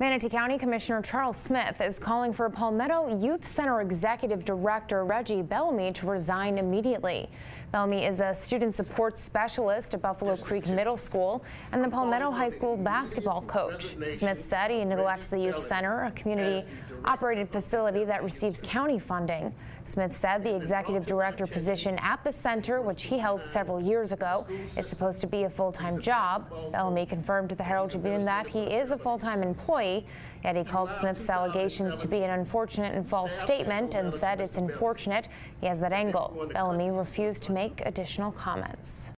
Manatee County Commissioner Charles Smith is calling for Palmetto Youth Center Executive Director Reggie Bellamy to resign immediately. Bellamy is a student support specialist at Buffalo Creek Middle School and the Palmetto High School basketball coach. Smith said he neglects the Youth Center, a community operated facility that receives county funding. Smith said the executive director position at the center, which he held several years ago, is supposed to be a full-time job. Bellamy confirmed to the Herald Tribune that he is a full-time employee employee. Yet he called Smith's allegations to be an unfortunate and false statement and said it's unfortunate he has that angle. Bellamy refused to make additional comments.